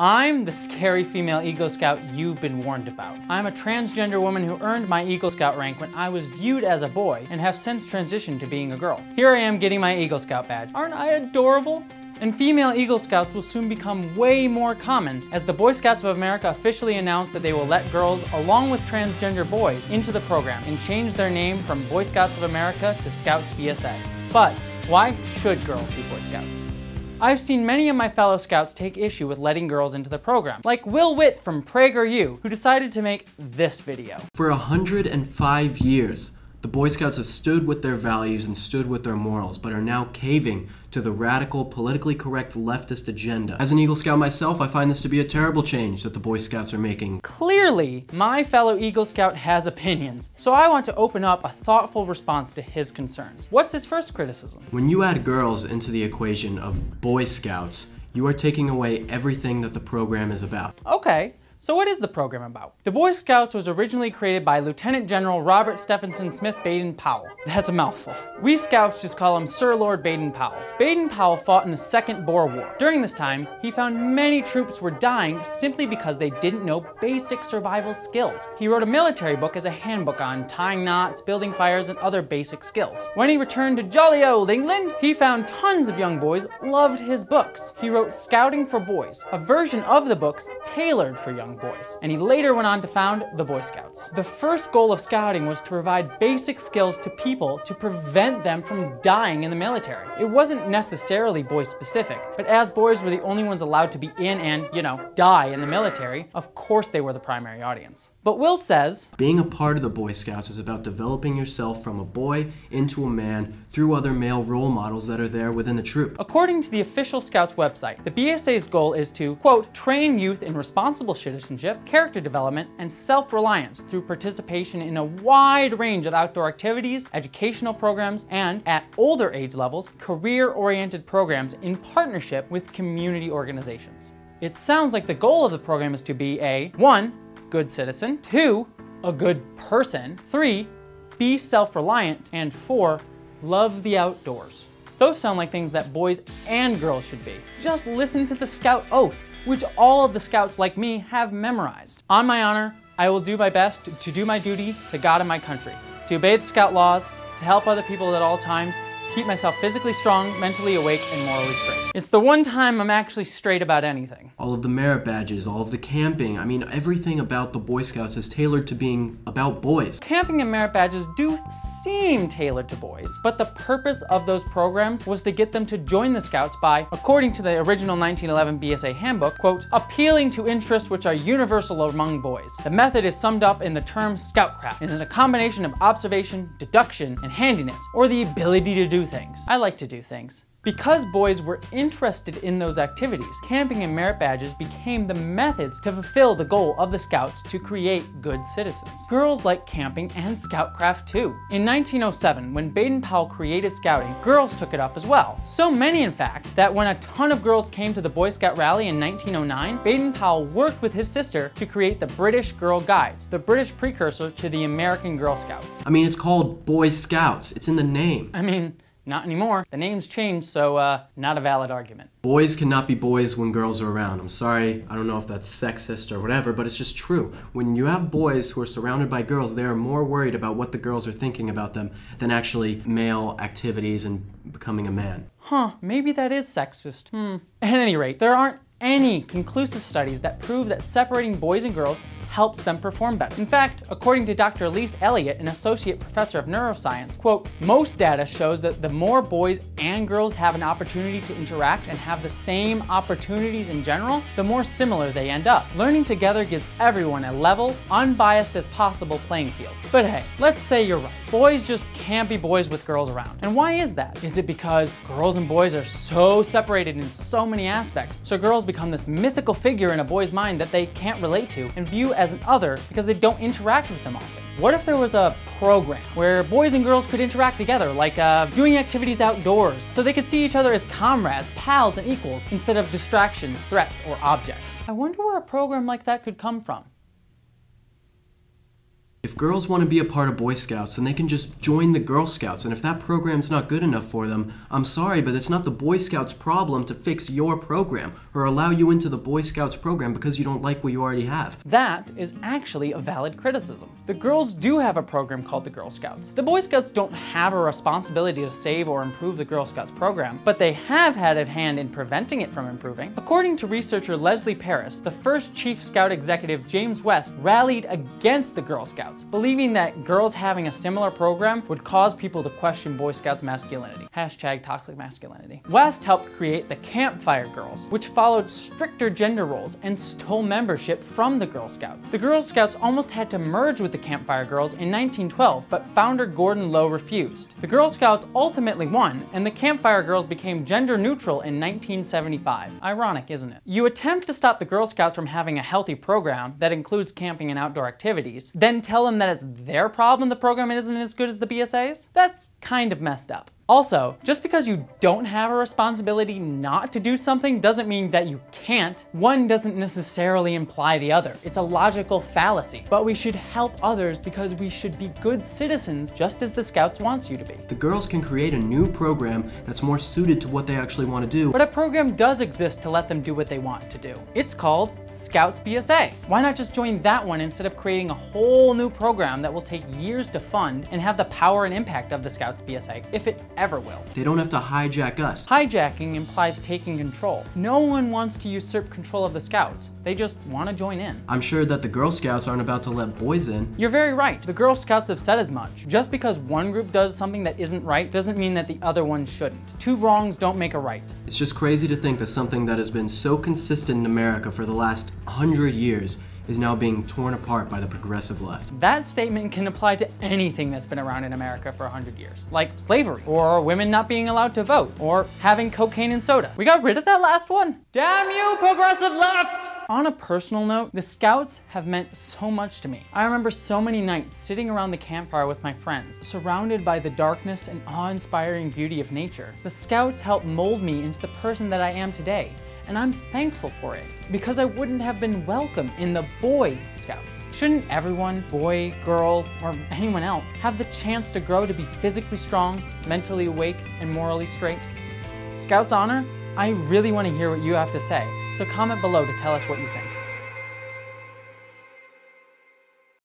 I'm the scary female Eagle Scout you've been warned about. I'm a transgender woman who earned my Eagle Scout rank when I was viewed as a boy and have since transitioned to being a girl. Here I am getting my Eagle Scout badge. Aren't I adorable? And female Eagle Scouts will soon become way more common as the Boy Scouts of America officially announced that they will let girls, along with transgender boys, into the program and change their name from Boy Scouts of America to Scouts BSA. But why should girls be Boy Scouts? I've seen many of my fellow scouts take issue with letting girls into the program, like Will Witt from PragerU, who decided to make this video. For 105 years, the Boy Scouts have stood with their values and stood with their morals, but are now caving to the radical, politically correct leftist agenda. As an Eagle Scout myself, I find this to be a terrible change that the Boy Scouts are making. Clearly, my fellow Eagle Scout has opinions, so I want to open up a thoughtful response to his concerns. What's his first criticism? When you add girls into the equation of Boy Scouts, you are taking away everything that the program is about. Okay, so what is the program about? The Boy Scouts was originally created by Lieutenant General Robert Stephenson Smith Baden-Powell. That's a mouthful. We Scouts just call him Sir Lord Baden-Powell. Baden-Powell fought in the Second Boer War. During this time, he found many troops were dying simply because they didn't know basic survival skills. He wrote a military book as a handbook on tying knots, building fires, and other basic skills. When he returned to jolly old England, he found tons of young boys loved his books. He wrote Scouting for Boys, a version of the books tailored for young young boys, and he later went on to found the Boy Scouts. The first goal of scouting was to provide basic skills to people to prevent them from dying in the military. It wasn't necessarily boy specific, but as boys were the only ones allowed to be in and, you know, die in the military, of course they were the primary audience. But Will says, Being a part of the Boy Scouts is about developing yourself from a boy into a man through other male role models that are there within the troop. According to the official Scouts website, the BSA's goal is to, quote, train youth in responsible citizenship, character development, and self-reliance through participation in a wide range of outdoor activities, educational programs, and, at older age levels, career-oriented programs in partnership with community organizations. It sounds like the goal of the program is to be a 1. Good citizen, 2. A good person, 3. Be self-reliant, and 4 love the outdoors. Those sound like things that boys and girls should be. Just listen to the Scout Oath, which all of the Scouts like me have memorized. On my honor, I will do my best to do my duty to God and my country, to obey the Scout laws, to help other people at all times, keep myself physically strong, mentally awake, and morally straight. It's the one time I'm actually straight about anything. All of the merit badges, all of the camping, I mean, everything about the Boy Scouts is tailored to being about boys. Camping and merit badges do seem tailored to boys, but the purpose of those programs was to get them to join the Scouts by, according to the original 1911 BSA handbook, quote, appealing to interests which are universal among boys. The method is summed up in the term scoutcraft and is a combination of observation, deduction, and handiness, or the ability to do things. I like to do things. Because boys were interested in those activities, camping and merit badges became the methods to fulfill the goal of the Scouts to create good citizens. Girls like camping and Scoutcraft too. In 1907, when Baden-Powell created Scouting, girls took it up as well. So many in fact, that when a ton of girls came to the Boy Scout rally in 1909, Baden-Powell worked with his sister to create the British Girl Guides, the British precursor to the American Girl Scouts. I mean, it's called Boy Scouts. It's in the name. I mean, not anymore. The name's changed, so uh, not a valid argument. Boys cannot be boys when girls are around. I'm sorry, I don't know if that's sexist or whatever, but it's just true. When you have boys who are surrounded by girls, they are more worried about what the girls are thinking about them than actually male activities and becoming a man. Huh, maybe that is sexist. Hmm. At any rate, there aren't any conclusive studies that prove that separating boys and girls helps them perform better. In fact, according to Dr. Elise Eliot, an associate professor of neuroscience, quote, most data shows that the more boys and girls have an opportunity to interact and have the same opportunities in general, the more similar they end up. Learning together gives everyone a level, unbiased as possible playing field. But hey, let's say you're right. Boys just can't be boys with girls around. And why is that? Is it because girls and boys are so separated in so many aspects, so girls become this mythical figure in a boy's mind that they can't relate to and view as an other because they don't interact with them often? What if there was a program where boys and girls could interact together, like uh, doing activities outdoors, so they could see each other as comrades, pals, and equals, instead of distractions, threats, or objects? I wonder where a program like that could come from. If girls want to be a part of Boy Scouts, then they can just join the Girl Scouts. And if that program's not good enough for them, I'm sorry, but it's not the Boy Scouts' problem to fix your program or allow you into the Boy Scouts program because you don't like what you already have. That is actually a valid criticism. The girls do have a program called the Girl Scouts. The Boy Scouts don't have a responsibility to save or improve the Girl Scouts program, but they have had a hand in preventing it from improving. According to researcher Leslie Paris, the first Chief Scout executive James West rallied against the Girl Scouts Scouts, believing that girls having a similar program would cause people to question Boy Scouts masculinity. Hashtag toxic masculinity. West helped create the Campfire Girls, which followed stricter gender roles and stole membership from the Girl Scouts. The Girl Scouts almost had to merge with the Campfire Girls in 1912, but founder Gordon Low refused. The Girl Scouts ultimately won, and the Campfire Girls became gender neutral in 1975. Ironic, isn't it? You attempt to stop the Girl Scouts from having a healthy program that includes camping and outdoor activities, then tell tell them that it's their problem the program isn't as good as the BSA's? That's kind of messed up. Also, just because you don't have a responsibility not to do something doesn't mean that you can't. One doesn't necessarily imply the other. It's a logical fallacy. But we should help others because we should be good citizens just as the Scouts wants you to be. The girls can create a new program that's more suited to what they actually want to do. But a program does exist to let them do what they want to do. It's called Scouts BSA. Why not just join that one instead of creating a whole new program that will take years to fund and have the power and impact of the Scouts BSA if it ever will. They don't have to hijack us. Hijacking implies taking control. No one wants to usurp control of the Scouts. They just want to join in. I'm sure that the Girl Scouts aren't about to let boys in. You're very right. The Girl Scouts have said as much. Just because one group does something that isn't right doesn't mean that the other one shouldn't. Two wrongs don't make a right. It's just crazy to think that something that has been so consistent in America for the last hundred years is now being torn apart by the progressive left. That statement can apply to anything that's been around in America for 100 years, like slavery, or women not being allowed to vote, or having cocaine and soda. We got rid of that last one. Damn you, progressive left! On a personal note, the Scouts have meant so much to me. I remember so many nights sitting around the campfire with my friends, surrounded by the darkness and awe-inspiring beauty of nature. The Scouts helped mold me into the person that I am today, and I'm thankful for it because I wouldn't have been welcome in the Boy Scouts. Shouldn't everyone, boy, girl, or anyone else, have the chance to grow to be physically strong, mentally awake, and morally straight? Scouts Honor, I really want to hear what you have to say, so comment below to tell us what you think.